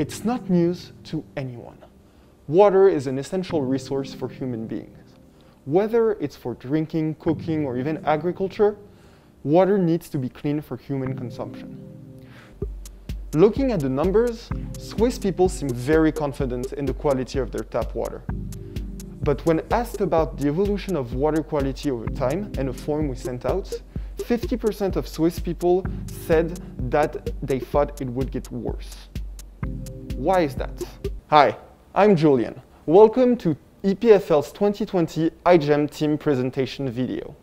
It's not news to anyone. Water is an essential resource for human beings. Whether it's for drinking, cooking, or even agriculture, water needs to be clean for human consumption. Looking at the numbers, Swiss people seem very confident in the quality of their tap water. But when asked about the evolution of water quality over time and a form we sent out, 50% of Swiss people said that they thought it would get worse. Why is that? Hi, I'm Julian. Welcome to EPFL's 2020 iGEM team presentation video.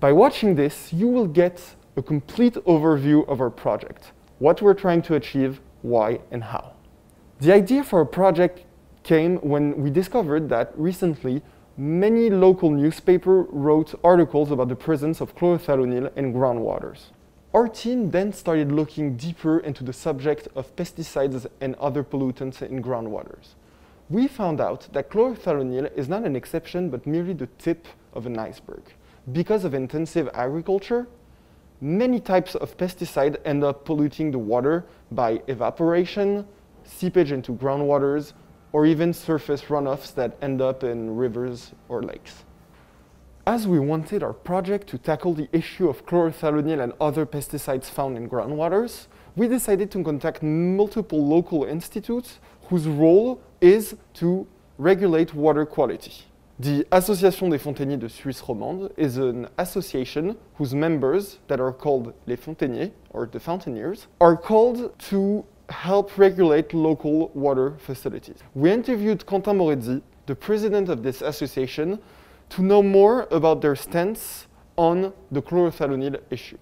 By watching this, you will get a complete overview of our project, what we're trying to achieve, why, and how. The idea for our project came when we discovered that recently many local newspapers wrote articles about the presence of chlorothalonil in groundwaters. Our team then started looking deeper into the subject of pesticides and other pollutants in groundwaters. We found out that chlorothalonil is not an exception but merely the tip of an iceberg. Because of intensive agriculture, many types of pesticide end up polluting the water by evaporation, seepage into groundwaters, or even surface runoffs that end up in rivers or lakes. As we wanted our project to tackle the issue of chlorothalonil and other pesticides found in groundwaters, we decided to contact multiple local institutes whose role is to regulate water quality. The Association des Fontainiers de Suisse Romande is an association whose members, that are called les Fontainiers, or the Fountainers, are called to help regulate local water facilities. We interviewed Quentin Morezzi, the president of this association, to know more about their stance on the chlorothalonil issue.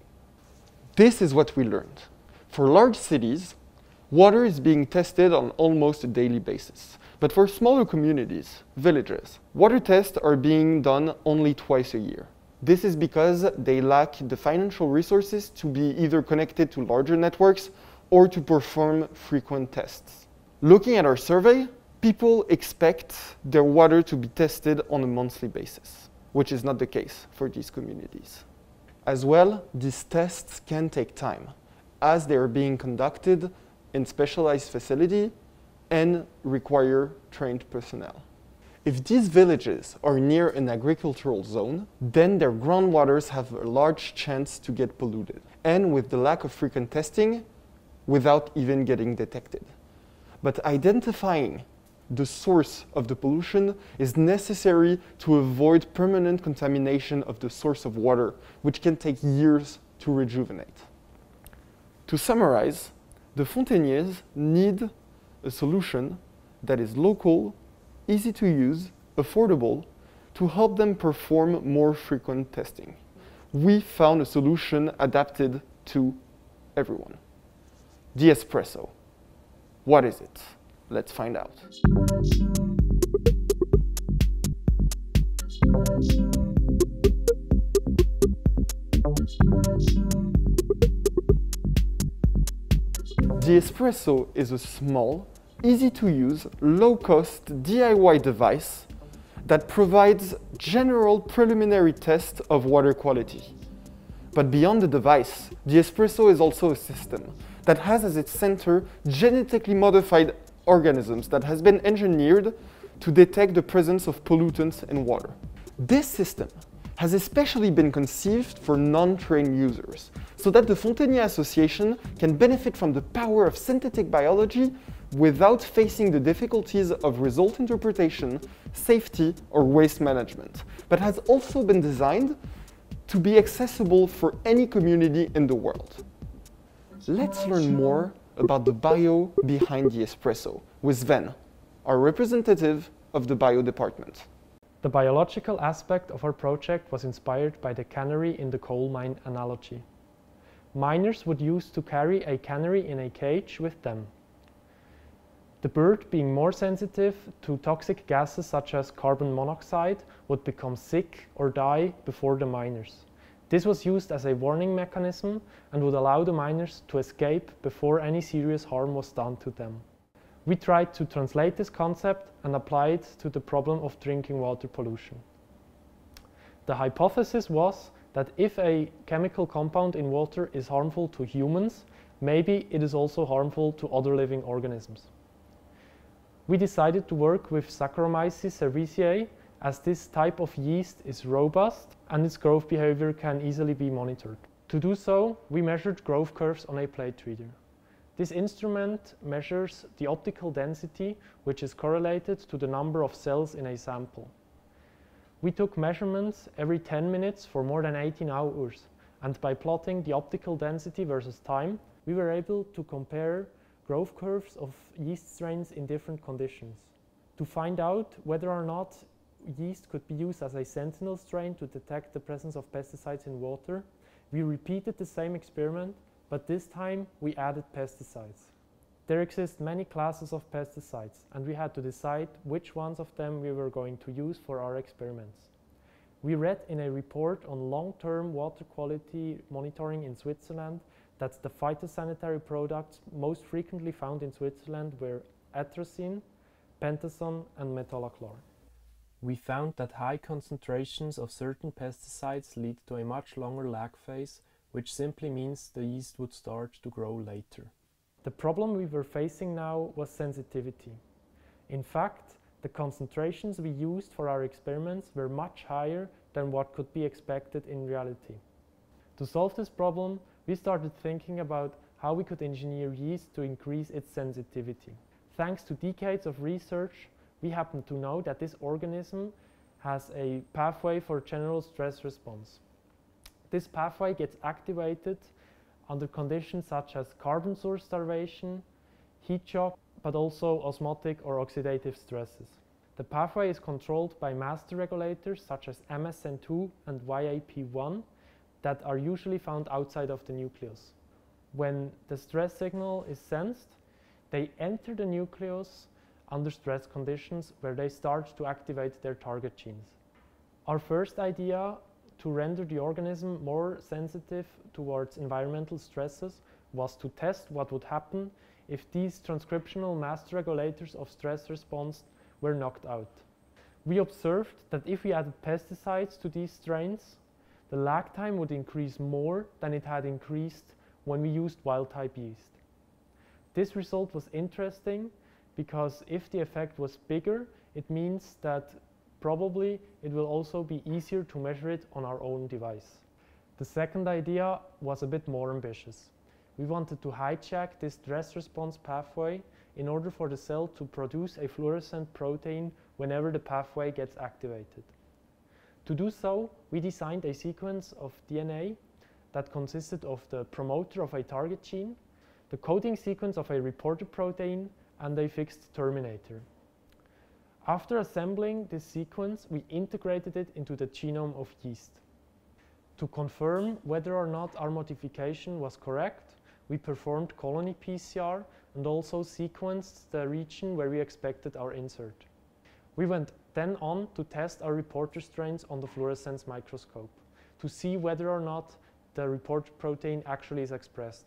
This is what we learned. For large cities, water is being tested on almost a daily basis. But for smaller communities, villages, water tests are being done only twice a year. This is because they lack the financial resources to be either connected to larger networks or to perform frequent tests. Looking at our survey, people expect their water to be tested on a monthly basis, which is not the case for these communities. As well, these tests can take time, as they are being conducted in specialized facility and require trained personnel. If these villages are near an agricultural zone, then their groundwaters have a large chance to get polluted, and with the lack of frequent testing, without even getting detected. But identifying the source of the pollution is necessary to avoid permanent contamination of the source of water, which can take years to rejuvenate. To summarize, the Fontainiers need a solution that is local, easy to use, affordable, to help them perform more frequent testing. We found a solution adapted to everyone. The espresso. What is it? Let's find out. The Espresso is a small, easy to use, low cost DIY device that provides general preliminary test of water quality. But beyond the device, the Espresso is also a system that has as its center genetically modified organisms that has been engineered to detect the presence of pollutants in water. This system has especially been conceived for non-trained users, so that the Fontainier Association can benefit from the power of synthetic biology without facing the difficulties of result interpretation, safety, or waste management, but has also been designed to be accessible for any community in the world. Let's learn more about the bio behind the espresso with Sven, our representative of the bio department. The biological aspect of our project was inspired by the cannery in the coal mine analogy. Miners would use to carry a cannery in a cage with them. The bird, being more sensitive to toxic gases such as carbon monoxide, would become sick or die before the miners. This was used as a warning mechanism and would allow the miners to escape before any serious harm was done to them. We tried to translate this concept and apply it to the problem of drinking water pollution. The hypothesis was that if a chemical compound in water is harmful to humans, maybe it is also harmful to other living organisms. We decided to work with Saccharomyces cerevisiae as this type of yeast is robust and its growth behavior can easily be monitored. To do so, we measured growth curves on a plate reader. This instrument measures the optical density, which is correlated to the number of cells in a sample. We took measurements every 10 minutes for more than 18 hours, and by plotting the optical density versus time, we were able to compare growth curves of yeast strains in different conditions. To find out whether or not yeast could be used as a sentinel strain to detect the presence of pesticides in water, we repeated the same experiment, but this time we added pesticides. There exist many classes of pesticides, and we had to decide which ones of them we were going to use for our experiments. We read in a report on long-term water quality monitoring in Switzerland that the phytosanitary products most frequently found in Switzerland were atrazine, pentasone and metolachlor. We found that high concentrations of certain pesticides lead to a much longer lag phase, which simply means the yeast would start to grow later. The problem we were facing now was sensitivity. In fact, the concentrations we used for our experiments were much higher than what could be expected in reality. To solve this problem, we started thinking about how we could engineer yeast to increase its sensitivity. Thanks to decades of research, we happen to know that this organism has a pathway for general stress response. This pathway gets activated under conditions such as carbon source starvation, heat shock, but also osmotic or oxidative stresses. The pathway is controlled by master regulators such as MSN2 and YAP1 that are usually found outside of the nucleus. When the stress signal is sensed, they enter the nucleus under stress conditions where they start to activate their target genes. Our first idea to render the organism more sensitive towards environmental stresses was to test what would happen if these transcriptional master regulators of stress response were knocked out. We observed that if we added pesticides to these strains, the lag time would increase more than it had increased when we used wild-type yeast. This result was interesting because if the effect was bigger, it means that probably it will also be easier to measure it on our own device. The second idea was a bit more ambitious. We wanted to hijack this stress response pathway in order for the cell to produce a fluorescent protein whenever the pathway gets activated. To do so, we designed a sequence of DNA that consisted of the promoter of a target gene, the coding sequence of a reporter protein, and a fixed terminator. After assembling this sequence, we integrated it into the genome of yeast. To confirm whether or not our modification was correct, we performed colony PCR and also sequenced the region where we expected our insert. We went then on to test our reporter strains on the fluorescence microscope to see whether or not the reporter protein actually is expressed.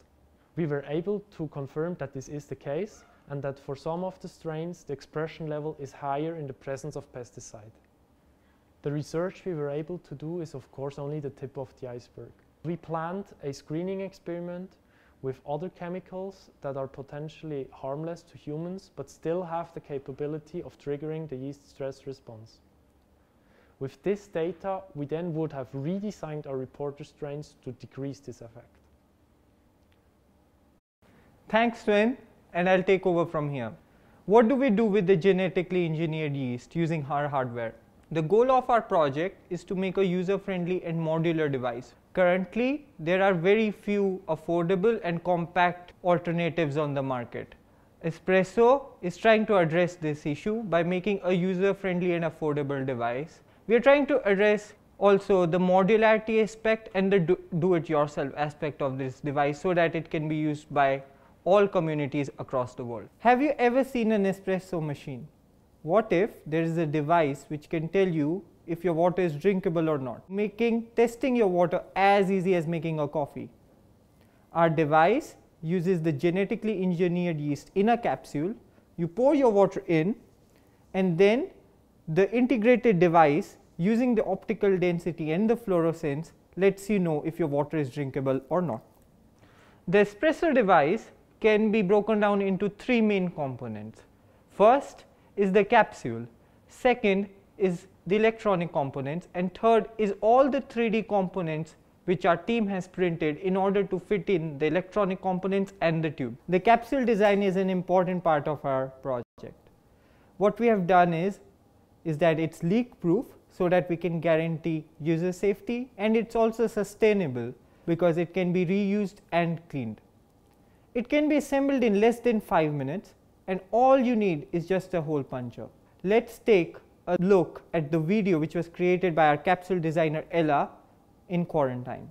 We were able to confirm that this is the case and that for some of the strains the expression level is higher in the presence of pesticide. The research we were able to do is of course only the tip of the iceberg. We planned a screening experiment with other chemicals that are potentially harmless to humans but still have the capability of triggering the yeast stress response. With this data, we then would have redesigned our reporter strains to decrease this effect. Thanks, Sven and I'll take over from here. What do we do with the genetically engineered yeast using our hardware? The goal of our project is to make a user-friendly and modular device. Currently, there are very few affordable and compact alternatives on the market. Espresso is trying to address this issue by making a user-friendly and affordable device. We are trying to address also the modularity aspect and the do-it-yourself aspect of this device so that it can be used by all communities across the world. Have you ever seen an espresso machine? What if there is a device which can tell you if your water is drinkable or not, making testing your water as easy as making a coffee. Our device uses the genetically engineered yeast in a capsule. You pour your water in and then the integrated device using the optical density and the fluorescence lets you know if your water is drinkable or not. The espresso device can be broken down into three main components. First is the capsule, second is the electronic components and third is all the 3D components which our team has printed in order to fit in the electronic components and the tube. The capsule design is an important part of our project. What we have done is, is that it's leak proof so that we can guarantee user safety and it's also sustainable because it can be reused and cleaned. It can be assembled in less than 5 minutes and all you need is just a hole puncher. Let's take a look at the video which was created by our capsule designer Ella in quarantine.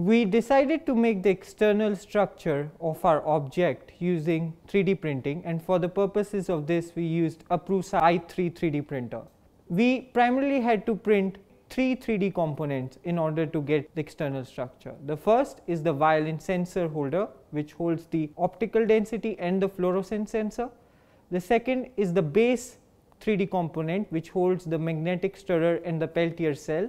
We decided to make the external structure of our object using 3D printing and for the purposes of this we used a Prusa i3 3D printer. We primarily had to print three 3D components in order to get the external structure. The first is the violin sensor holder which holds the optical density and the fluorescence sensor. The second is the base 3D component which holds the magnetic stirrer and the Peltier cell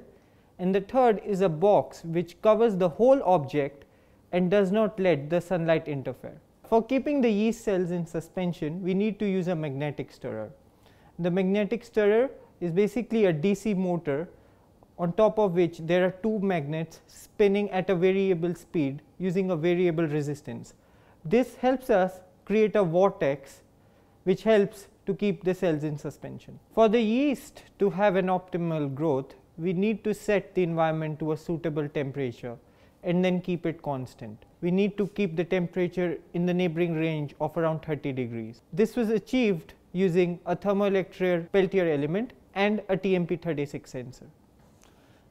and the third is a box which covers the whole object and does not let the sunlight interfere. For keeping the yeast cells in suspension, we need to use a magnetic stirrer. The magnetic stirrer is basically a DC motor on top of which there are two magnets spinning at a variable speed using a variable resistance. This helps us create a vortex which helps to keep the cells in suspension. For the yeast to have an optimal growth, we need to set the environment to a suitable temperature and then keep it constant. We need to keep the temperature in the neighboring range of around 30 degrees. This was achieved using a thermoelectric Peltier element and a TMP36 sensor.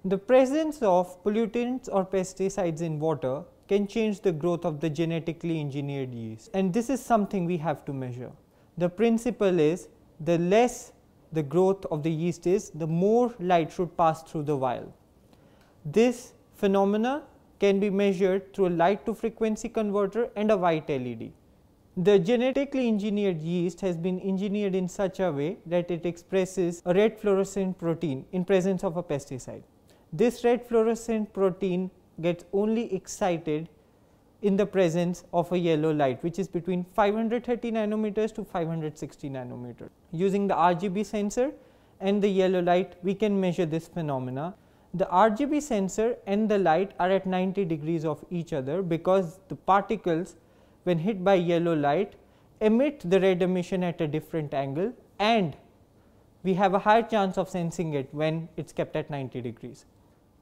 The presence of pollutants or pesticides in water can change the growth of the genetically engineered yeast and this is something we have to measure. The principle is the less the growth of the yeast is, the more light should pass through the vial. This phenomena can be measured through a light to frequency converter and a white LED. The genetically engineered yeast has been engineered in such a way that it expresses a red fluorescent protein in presence of a pesticide. This red fluorescent protein gets only excited in the presence of a yellow light which is between 530 nanometers to 560 nanometers. Using the RGB sensor and the yellow light we can measure this phenomena. The RGB sensor and the light are at 90 degrees of each other because the particles when hit by yellow light emit the red emission at a different angle and we have a higher chance of sensing it when it is kept at 90 degrees.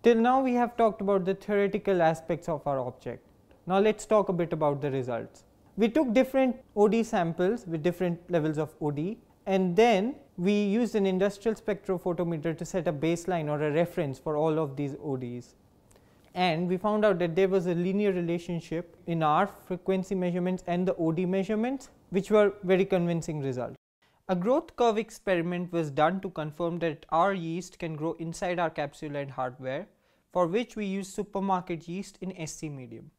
Till now we have talked about the theoretical aspects of our object. Now let's talk a bit about the results. We took different OD samples with different levels of OD and then we used an industrial spectrophotometer to set a baseline or a reference for all of these ODs. And we found out that there was a linear relationship in our frequency measurements and the OD measurements which were very convincing results. A growth curve experiment was done to confirm that our yeast can grow inside our capsule and hardware for which we used supermarket yeast in SC medium.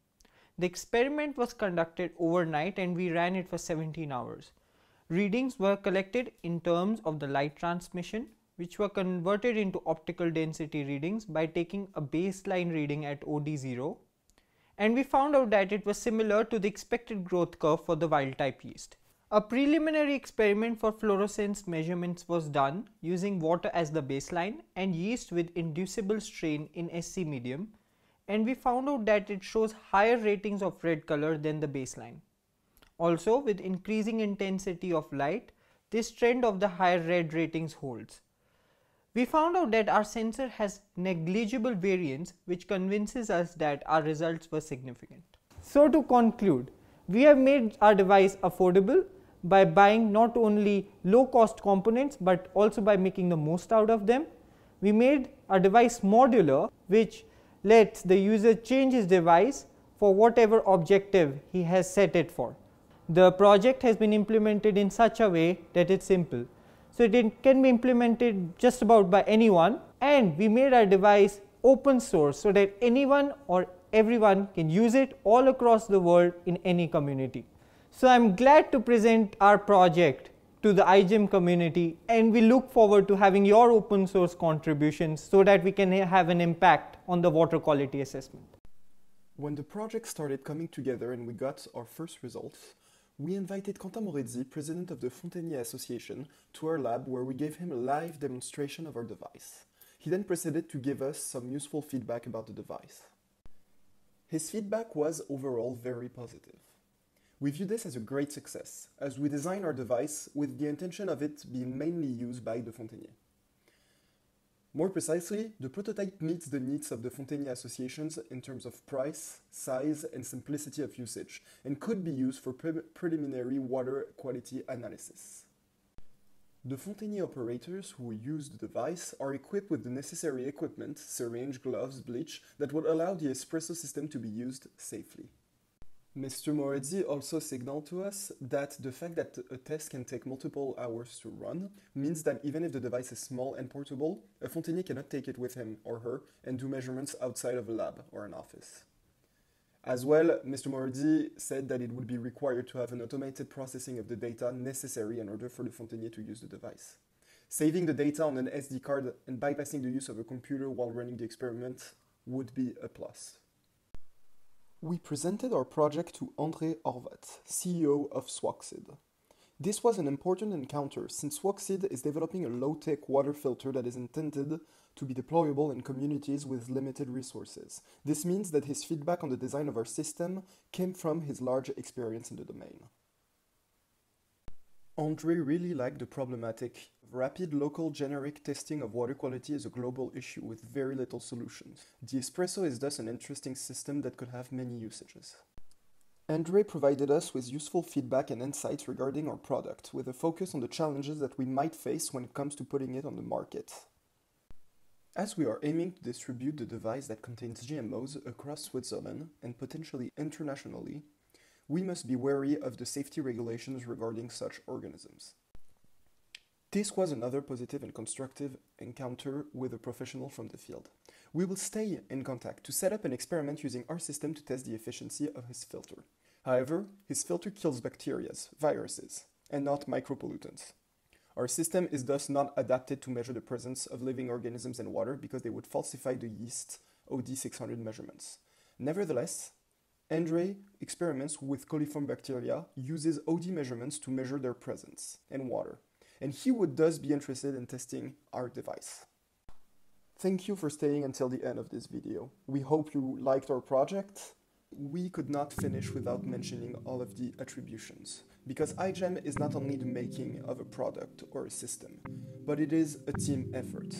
The experiment was conducted overnight and we ran it for 17 hours. Readings were collected in terms of the light transmission which were converted into optical density readings by taking a baseline reading at OD0 and we found out that it was similar to the expected growth curve for the wild type yeast. A preliminary experiment for fluorescence measurements was done using water as the baseline and yeast with inducible strain in SC medium and we found out that it shows higher ratings of red color than the baseline. Also with increasing intensity of light, this trend of the higher red ratings holds. We found out that our sensor has negligible variance which convinces us that our results were significant. So to conclude, we have made our device affordable by buying not only low cost components but also by making the most out of them. We made our device modular which lets the user change his device for whatever objective he has set it for. The project has been implemented in such a way that it's simple. So it can be implemented just about by anyone and we made our device open source so that anyone or everyone can use it all across the world in any community. So I'm glad to present our project to the iGEM community and we look forward to having your open source contributions so that we can have an impact on the water quality assessment. When the project started coming together and we got our first results, we invited Quentin president of the Fontainier Association, to our lab where we gave him a live demonstration of our device. He then proceeded to give us some useful feedback about the device. His feedback was overall very positive. We view this as a great success, as we design our device with the intention of it being mainly used by the Fontainier. More precisely, the prototype meets the needs of the Fontainier associations in terms of price, size, and simplicity of usage, and could be used for pre preliminary water quality analysis. The Fontainier operators who use the device are equipped with the necessary equipment, syringe, gloves, bleach, that would allow the espresso system to be used safely. Mr. Morezzi also signaled to us that the fact that a test can take multiple hours to run means that even if the device is small and portable, a Fontainier cannot take it with him or her and do measurements outside of a lab or an office. As well, Mr. Morezzi said that it would be required to have an automated processing of the data necessary in order for the Fontainier to use the device. Saving the data on an SD card and bypassing the use of a computer while running the experiment would be a plus. We presented our project to André Horvat, CEO of Swaxid. This was an important encounter since Swaxid is developing a low-tech water filter that is intended to be deployable in communities with limited resources. This means that his feedback on the design of our system came from his large experience in the domain. Andre really liked the problematic rapid local generic testing of water quality is a global issue with very little solutions. The espresso is thus an interesting system that could have many usages. Andre provided us with useful feedback and insights regarding our product, with a focus on the challenges that we might face when it comes to putting it on the market. As we are aiming to distribute the device that contains GMOs across Switzerland and potentially internationally, we must be wary of the safety regulations regarding such organisms. This was another positive and constructive encounter with a professional from the field. We will stay in contact to set up an experiment using our system to test the efficiency of his filter. However, his filter kills bacteria, viruses, and not micropollutants. Our system is thus not adapted to measure the presence of living organisms in water because they would falsify the yeast OD600 measurements. Nevertheless, Andre experiments with coliform bacteria uses OD measurements to measure their presence in water, and he would thus be interested in testing our device. Thank you for staying until the end of this video. We hope you liked our project. We could not finish without mentioning all of the attributions because iGEM is not only the making of a product or a system, but it is a team effort.